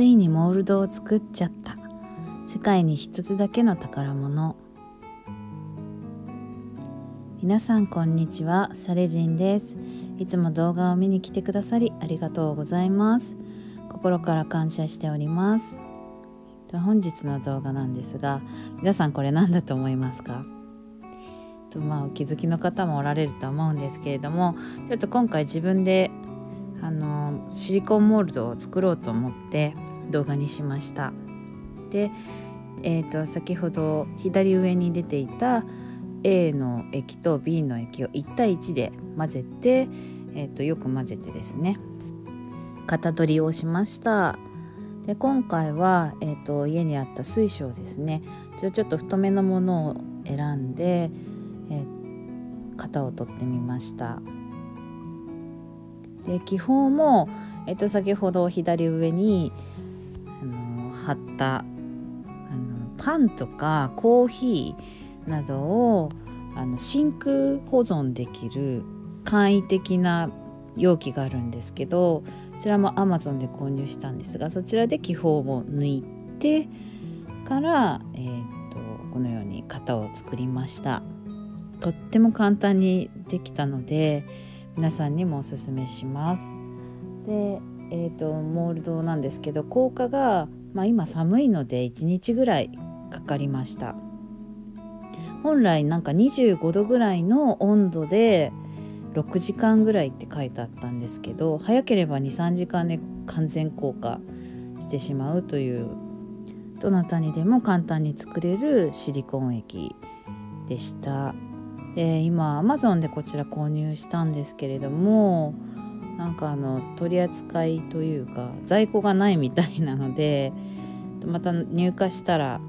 ついにモールドを作っちゃった。世界に一つだけの宝物。皆さんこんにちは。サレジンです。いつも動画を見に来てくださりありがとうございます。心から感謝しております。本日の動画なんですが皆さんこれ何だと思いますか？とまあお気づきの方もおられると思うんですけれどもちょっと今回自分であのシリコンモールドを作ろうと思って動画にしました。で、えーと、先ほど左上に出ていた A の液と B の液を1対1で混ぜて、えーと、よく混ぜてですね型取りをしました。で今回は、えーと、家にあった水晶ですね。ちょっと太めのものを選んで、えー、型を取ってみました。で気泡も、えー、と先ほど左上に貼ったあのパンとかコーヒーなどをあの真空保存できる簡易的な容器があるんですけどこちらも Amazon で購入したんですがそちらで気泡を抜いてから、えーと、とこのように型を作りました。とっても簡単にできたので皆さんにもおすすめします。でえーと、モールドなんですけど効果が、まあ、今寒いので1日ぐらいかかりました。本来なんか25度ぐらいの温度で6時間ぐらいって書いてあったんですけど早ければ23時間で完全効果してしまうというどなたにでも簡単に作れるシリコン液でした。で今 Amazon でこちら購入したんですけれどもなんかあの取り扱いというか在庫がないみたいなので また入荷したら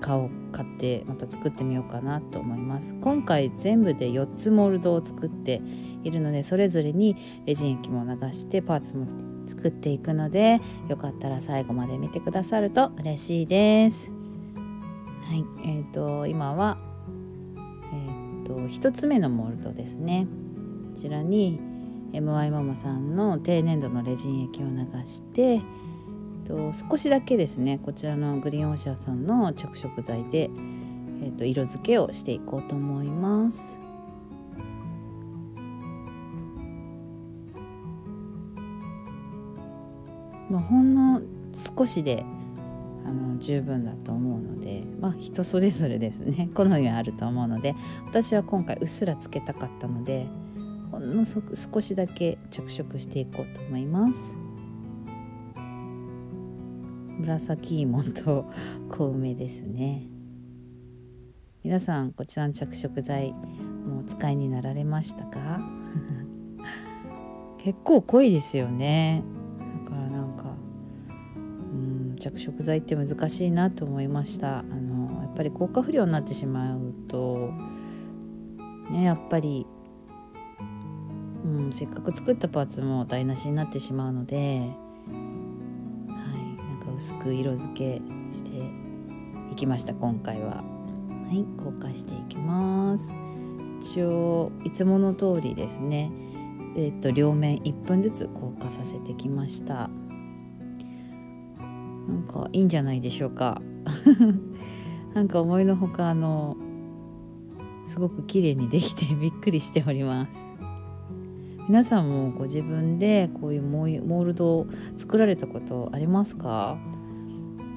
買おう買ってまた作ってみようかなと思います。今回全部で4つモールドを作っているのでそれぞれにレジン液も流してパーツも作っていくのでよかったら最後まで見てくださると嬉しいです。はいえーと、今はえー、と1つ目のモールドですね。こちらに MY ママさんの低粘土のレジン液を流してと少しだけですねこちらのグリーンオーシャンさんの着色剤で、えーと、色付けをしていこうと思います。まあ、ほんの少しであの十分だと思うのでまあ人それぞれですね好みはあると思うので私は今回うっすらつけたかったのでほんの少しだけ着色していこうと思います。紫芋と小梅ですね。皆さんこちらの着色剤もう使いになられましたか？結構濃いですよね。だからなんかうん着色剤って難しいなと思いました。あのやっぱり効果不良になってしまうとねやっぱりうん、せっかく作ったパーツも台無しになってしまうので、はい、なんか薄く色付けしていきました今回は。はい、硬化していきます。一応いつもの通りですね。えっ、ー、と両面1分ずつ硬化させてきました。なんかいいんじゃないでしょうか。なんか思いのほかあのすごく綺麗にできてびっくりしております。皆さんもご自分でこういうモールドを作られたことありますか？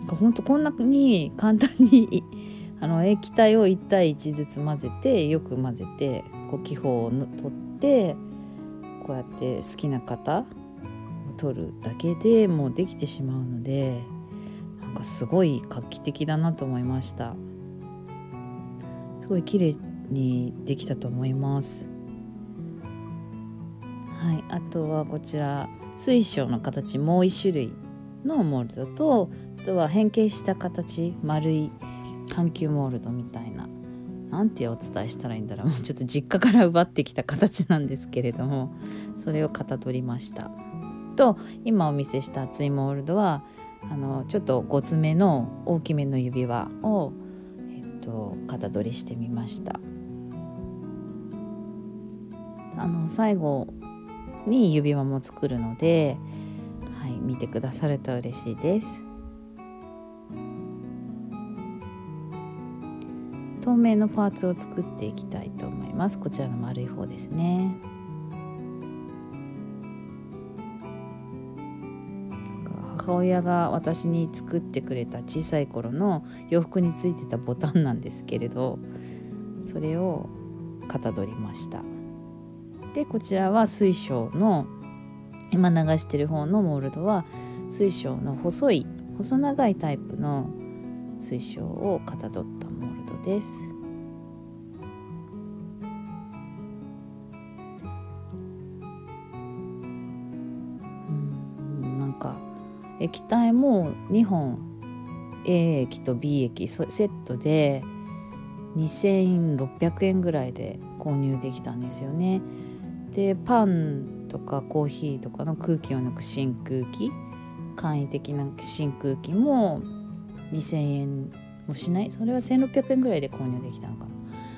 ほんとこんなに簡単に あの液体を1対1ずつ混ぜてよく混ぜてこう気泡を取ってこうやって好きな方を取るだけでもうできてしまうのでなんかすごい画期的だなと思いました。すごい綺麗にできたと思います。はい、あとはこちら水晶の形もう1種類のモールドとあとは変形した形丸い半球モールドみたいな。何てお伝えしたらいいんだろう。もうちょっと実家から奪ってきた形なんですけれどもそれをかたどりました。と今お見せした厚いモールドはあのちょっと5つ目の大きめの指輪を、えっと、かたどりしてみました。あの最後に指輪も作るので、はい見てくださると嬉しいです。透明のパーツを作っていきたいと思います。こちらの丸い方ですね。母親が私に作ってくれた小さい頃の洋服についてたボタンなんですけれどそれをかたどりました。でこちらは水晶の今流してる方のモールドは水晶の細い細長いタイプの水晶をかたどったモールドです。うんなんか液体も2本 A 液と B 液セットで2600円ぐらいで購入できたんですよね。でパンとかコーヒーとかの空気を抜く真空機簡易的な真空機も2,000円もしない？それは1600円ぐらいで購入できたのかな。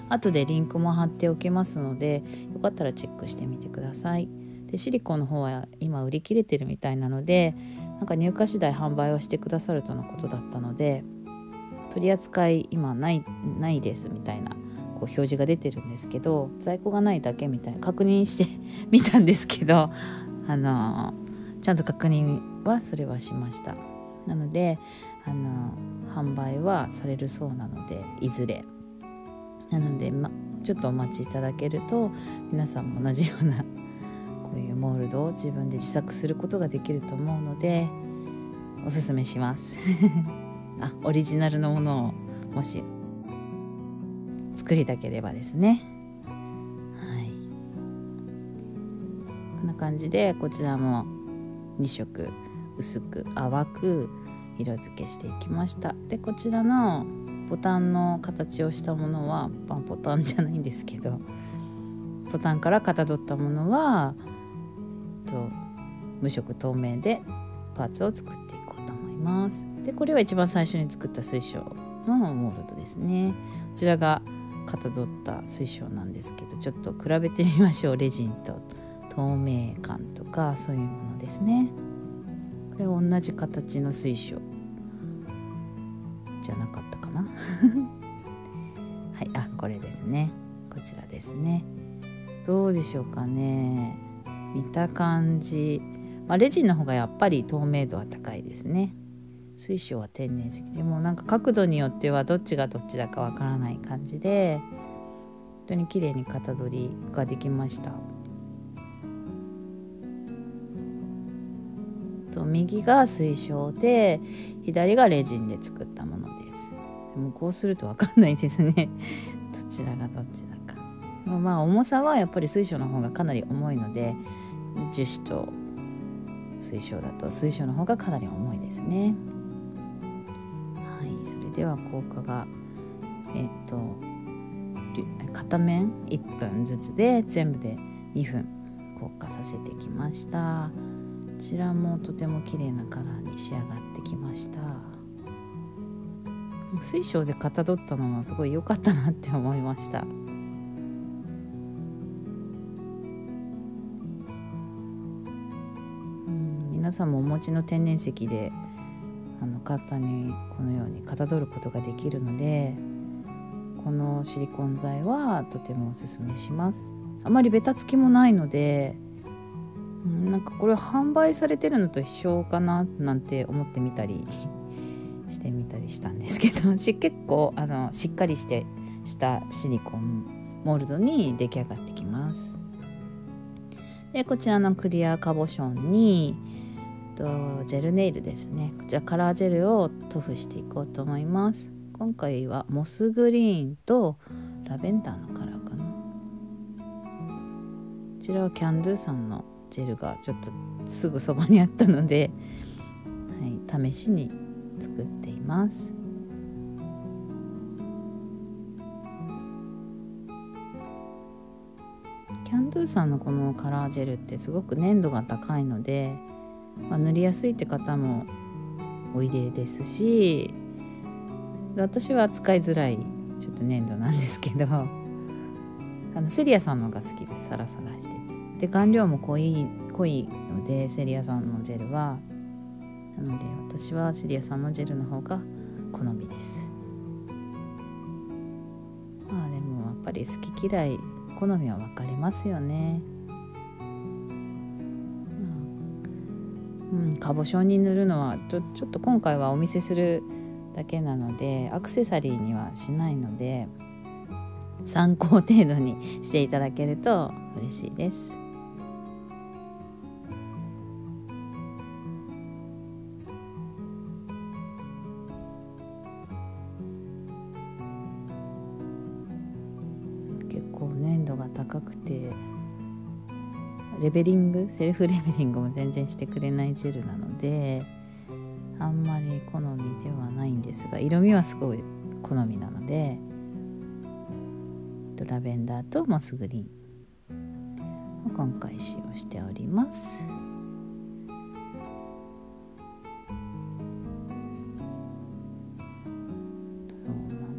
後でリンクも貼っておきますのでよかったらチェックしてみてください。でシリコンの方は今売り切れてるみたいなのでなんか入荷次第販売をしてくださるとのことだったので取り扱い今ないないですみたいな。こう表示が出てるんですけど在庫がないだけみたいな確認して みたんですけどあのちゃんと確認はそれはしました。なのであの販売はされるそうなのでいずれ。なので、ま、ちょっとお待ちいただけると皆さんも同じようなこういうモールドを自分で自作することができると思うのでおすすめします。あオリジナルのものをもし作りたければですね。はい。こんな感じでこちらも2色薄く淡く色付けしていきました。でこちらのボタンの形をしたものは、まあ、ボタンじゃないんですけどボタンからかたどったものは、えっと、無色透明でパーツを作っていこうと思います。でこれは一番最初に作った水晶のモールドですね。こちらがかたどった水晶なんですけどちょっと比べてみましょう。レジンと透明感とかそういうものですね。これ同じ形の水晶じゃなかったかな。はいあこれですね。こちらですね。どうでしょうかね。見た感じ、まあ、レジンの方がやっぱり透明度は高いですね。水晶は天然石。でもなんか角度によってはどっちがどっちだかわからない感じで本当に綺麗に型取りができました。と右が水晶で左がレジンで作ったものです。でもこうすると分かんないですね。どちらがどっちだか。まあ重さはやっぱり水晶の方がかなり重いので樹脂と水晶だと水晶の方がかなり重いですね。では効果がえっ、と片面1分ずつで全部で2分硬化させてきました。こちらもとても綺麗なカラーに仕上がってきました水晶でかたどったのはすごい良かったなって思いましたうん皆さんもお持ちの天然石であの簡単にこのようにかたどることができるのでこのシリコン材はとてもおすすめしますあまりベタつきもないのでなんかこれ販売されてるのと一緒かななんて思ってみたり してみたりしたんですけど し結構あのしっかりしてしたシリコンモールドに出来上がってきます。でこちらのクリアカボションにとジェルネイルですね。こちらカラージェルを塗布していこうと思います。今回はモスグリーンとラベンダーのカラーかな。こちらはキャンドゥさんのジェルがちょっとすぐそばにあったので、はい、試しに作っています。キャンドゥさんのこのカラージェルってすごく粘度が高いので、まあ、塗りやすいって方もおいでですし私は使いづらいちょっと粘土なんですけど あのセリアさんのが好きですサラサラしてて。で顔料も濃い濃いのでセリアさんのジェルは。なので私はセリアさんのジェルの方が好みです。まあでもやっぱり好き嫌い好みは分かれますよね。うん、かぼしょに塗るのはちょちょっと今回はお見せするだけなのでアクセサリーにはしないので参考程度にしていただけると嬉しいです。レベリングセルフレベリングも全然してくれないジェルなのであんまり好みではないんですが色味はすごい好みなのでラベンダーとモスグリーン今回使用しております。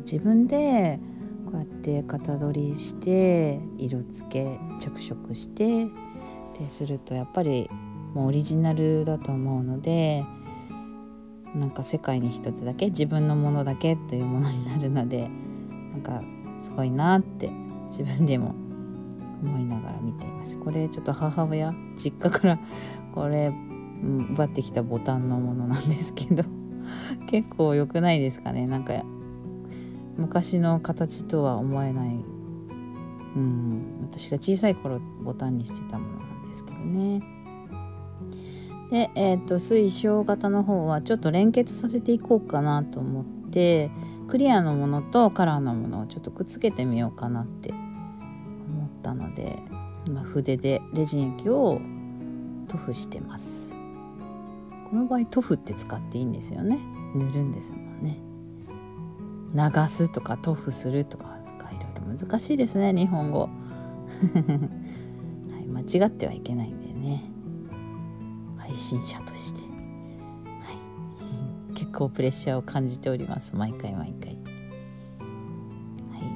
自分でこうやって型取りして色付け着色してでするとやっぱりもうオリジナルだと思うのでなんか世界に一つだけ自分のものだけというものになるのでなんかすごいなって自分でも思いながら見ていましたこれちょっと母親実家からこれ奪ってきたボタンのものなんですけど結構良くないですかね。なんか昔の形とは思えない。うん私が小さい頃ボタンにしてたものなんですけどね。でえっ、ー、と水晶型の方はちょっと連結させていこうかなと思ってクリアのものとカラーのものをちょっとくっつけてみようかなって思ったので今筆でレジン液を塗布してます。この場合塗布って使っていいんですよね。塗るんですもんね。流すとか塗布するとかなんかいろいろ難しいですね日本語、間違ってはいけないんでね。配信者として。はい。結構プレッシャーを感じております。毎回毎回。は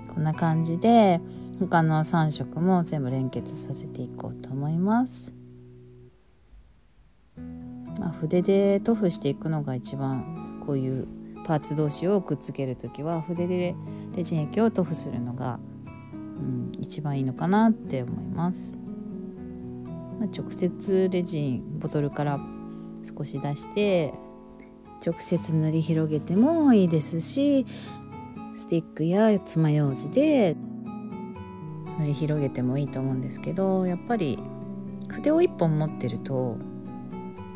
い。こんな感じで他の3色も全部連結させていこうと思います。まあ、筆で塗布していくのが一番こういうパーツ同士をくっつける時は筆でレジン液を塗布するのが、うん、一番いいのかなって思います、まあ、直接レジンボトルから少し出して直接塗り広げてもいいですしスティックや爪楊枝で塗り広げてもいいと思うんですけどやっぱり筆を1本持ってると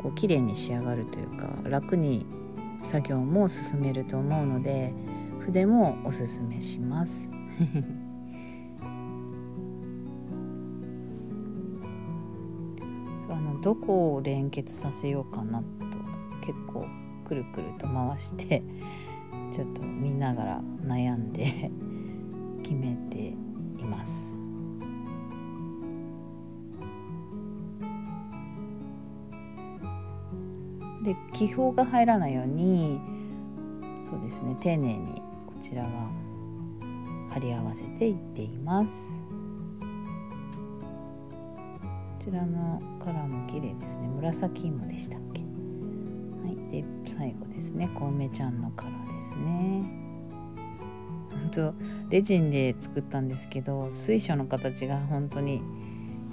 こう綺麗に仕上がるというか楽に作業も進めると思うので筆もおすすめします。どこを連結させようかなと結構くるくると回してちょっと見ながら悩んで決めています。で気泡が入らないようにそうですね丁寧にこちらは貼り合わせていっています。ちらのカラーも綺麗ですね。紫芋でしたっけ？はい。で最後ですね。コウメちゃんのカラーですね。本当レジンで作ったんですけど水晶の形が本当に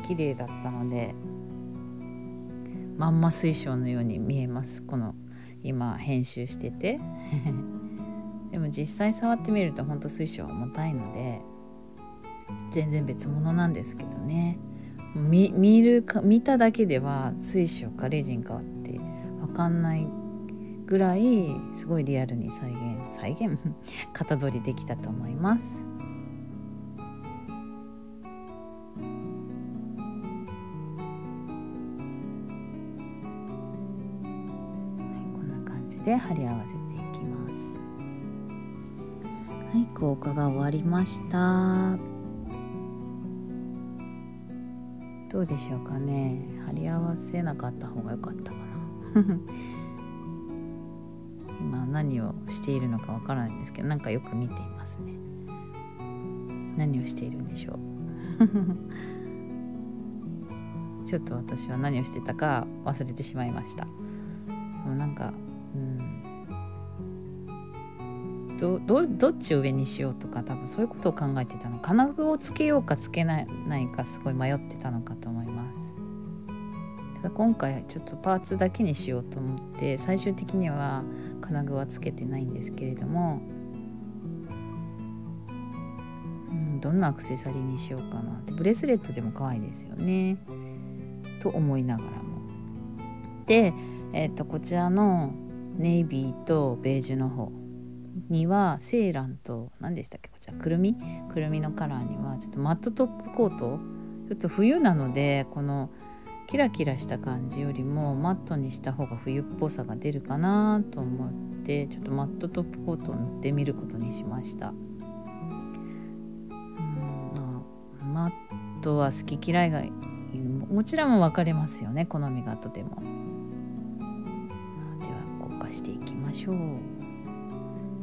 綺麗だったのでまんま水晶のように見えます。この今編集してて。でも実際触ってみるとほんと水晶は重たいので全然別物なんですけどね。見るか見ただけでは水晶かレジンかって分かんないぐらいすごいリアルに再現再現？型取りできたと思います。で貼り合わせていきます。はい効果が終わりました。どうでしょうかね。貼り合わせなかった方が良かったかな。今何をしているのかわからないんですけどなんかよく見ていますね。何をしているんでしょう。ちょっと私は何をしてたか忘れてしまいました。もうなんかうん。どどっちを上にしようとか多分そういうことを考えてたの金具をつけようかつけないないかすごい迷ってたのかと思います。ただ今回ちょっとパーツだけにしようと思って最終的には金具はつけてないんですけれども、うん、どんなアクセサリーにしようかな。ってブレスレットでも可愛いですよね。と思いながらも。で、えー、とこちらのネイビーとベージュの方。にはセーランと何でしたっけこちらくるみ？くるみのカラーにはちょっとマットトップコート？ちょっと冬なのでこのキラキラした感じよりもマットにした方が冬っぽさが出るかなと思ってちょっとマットトップコートを塗ってみることにしました。うんマットは好き嫌いがもちろん分かれますよね。好みがとても。では硬化していきましょう。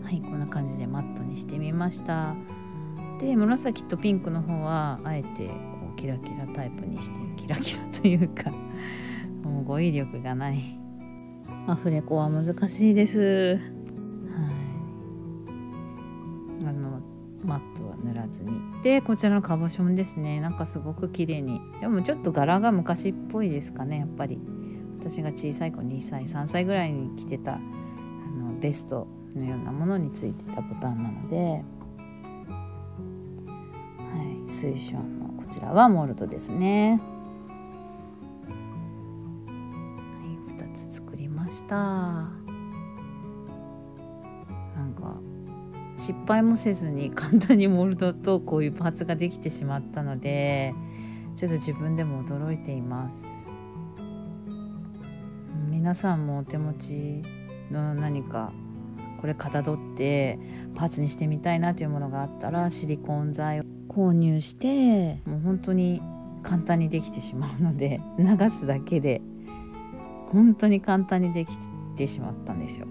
はいこんな感じでマットにしてみました。で紫とピンクの方はあえてこうキラキラタイプにしてキラキラというか もう語彙力がない。アフレコは難しいです。はい。あのマットは塗らずに。でこちらのカボションですね。なんかすごく綺麗に。でもちょっと柄が昔っぽいですかねやっぱり。私が小さい子2歳3歳ぐらいに着てたあのベストのようなものについてたボタンなので、はい、水晶のこちらはモルトですね。はい、2つ作りました。なんか失敗もせずに簡単にモルトとこういうパーツができてしまったのでちょっと自分でも驚いています皆さんもお手持ちの何かこれかたどってパーツにしてみたいなというものがあったらシリコン材を購入してもう本当に簡単にできてしまうので 流すだけで本当に簡単にできてしまったんですよ。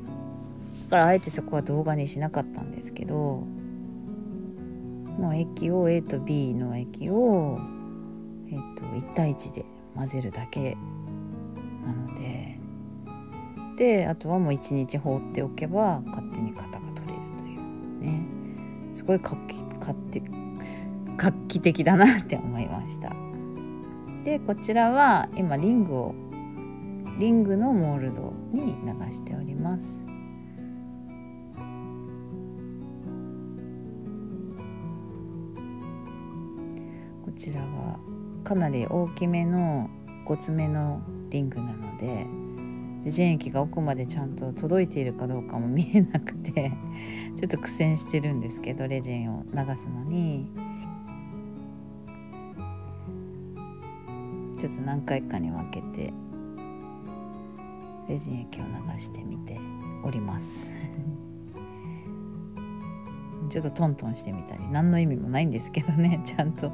だからあえてそこは動画にしなかったんですけどもう液を A と B の液を、えっと、1対1で混ぜるだけなのでであとはもう一日放っておけば勝手に型が取れるというね。すごい画期画期的だなって思いました。でこちらは今リングをリングのモールドに流しております。こちらはかなり大きめの5つ目のリングなのでレジン液が奥までちゃんと届いているかどうかも見えなくてちょっと苦戦してるんですけどレジンを流すのに。ちょっと何回かに分けてレジン液を流してみております。ちょっとトントンしてみたり何の意味もないんですけどね ちゃんと。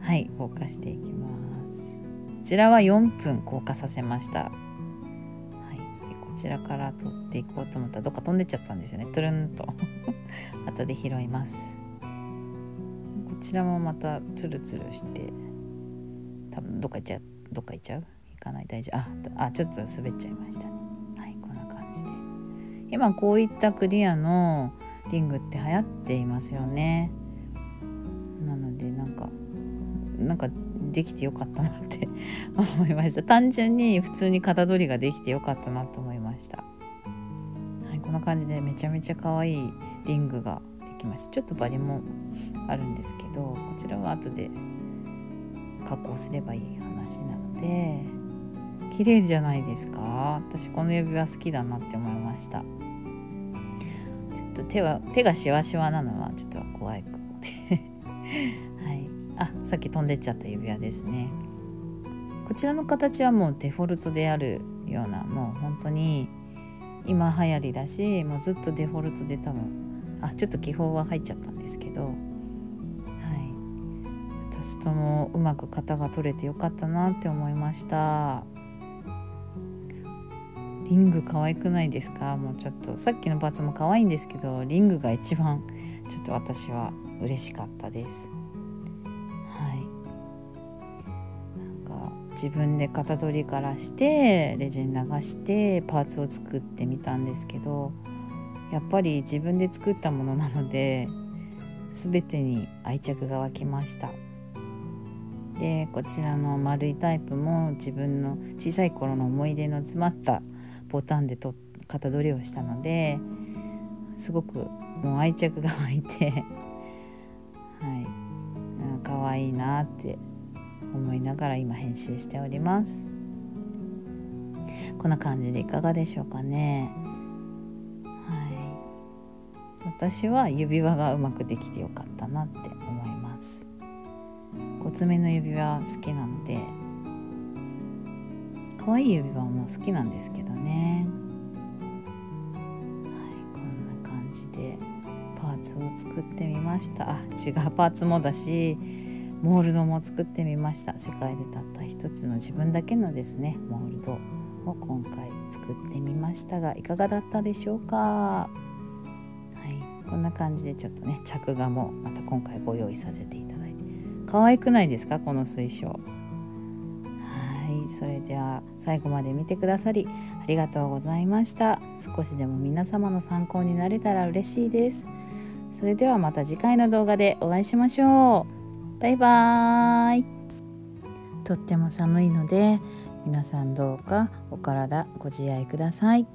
はい硬化していきます。こちらは4分硬化させました。ちらから取っていこうと思ったらどっか飛んでっちゃったんですよね。トゥルンと。後で拾います。こちらもまたツルツルして。多分どっか行っちゃう？どっか行っちゃう？行かない？大丈夫。ああちょっと滑っちゃいましたね。はいこんな感じで。今こういったクリアのリングって流行っていますよね。なのでなんかなんかできてよかったなって 思いました。単純に普通に型取りができてよかったなと思いました、はい、こんな感じでめちゃめちゃ可愛いリングができましたちょっとバリもあるんですけどこちらは後で加工すればいい話なので綺麗じゃないですか。私この指輪好きだなって思いました。ちょっと手は手がしわしわなのはちょっと怖い子で はい。あさっき飛んでっちゃった指輪ですね。こちらの形はもうデフォルトであるようなもう本当に今流行りだしもうずっとデフォルトで多分あちょっと気泡は入っちゃったんですけどはい。2つともうまく型が取れてよかったなって思いました。リング可愛くないですか？もうちょっとさっきのパーツも可愛いんですけどリングが一番ちょっと私は嬉しかったです。自分で型取りからしてレジン流してパーツを作ってみたんですけどやっぱり自分で作ったものなので全てに愛着が湧きました。でこちらの丸いタイプも自分の小さい頃の思い出の詰まったボタンでと型取りをしたのですごくもう愛着が湧いてはい可愛いなって思いながら今編集しております。こんな感じでいかがでしょうかね。はい。私は指輪がうまくできてよかったなって思います。5つ目の指輪好きなので可愛い指輪も好きなんですけどね。はい。こんな感じでパーツを作ってみました。あ違う。パーツもだしモールドも作ってみました。世界でたった一つの自分だけのですねモールドを今回作ってみましたがいかがだったでしょうか？はい。こんな感じでちょっとね着画もまた今回ご用意させていただいて。可愛くないですか？この水晶。はい。それでは最後まで見てくださりありがとうございました。少しでも皆様の参考になれたら嬉しいです。それではまた次回の動画でお会いしましょう。バイバーイとっても寒いので皆さんどうかお体ご自愛ください。